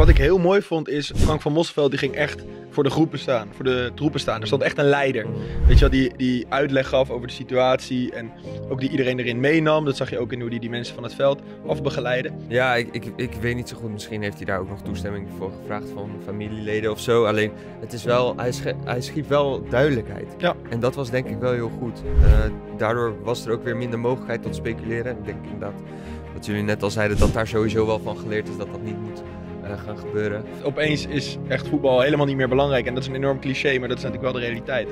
Wat ik heel mooi vond is, Frank van Mosveld die ging echt voor de groepen staan, voor de troepen staan. Er stond echt een leider, weet je wel, die, die uitleg gaf over de situatie en ook die iedereen erin meenam. Dat zag je ook in hoe die, die mensen van het veld afbegeleiden. Ja, ik, ik, ik weet niet zo goed. Misschien heeft hij daar ook nog toestemming voor gevraagd van familieleden of zo. Alleen, het is wel, hij, sche- hij schiep wel duidelijkheid. Ja. En dat was denk ik wel heel goed. Eh, daardoor was er ook weer minder mogelijkheid tot speculeren. Ik denk inderdaad, wat jullie net al zeiden, dat daar sowieso wel van geleerd is dat dat niet moet gaan gebeuren. Opeens is echt voetbal helemaal niet meer belangrijk en dat is een enorm cliché, maar dat is natuurlijk wel de realiteit.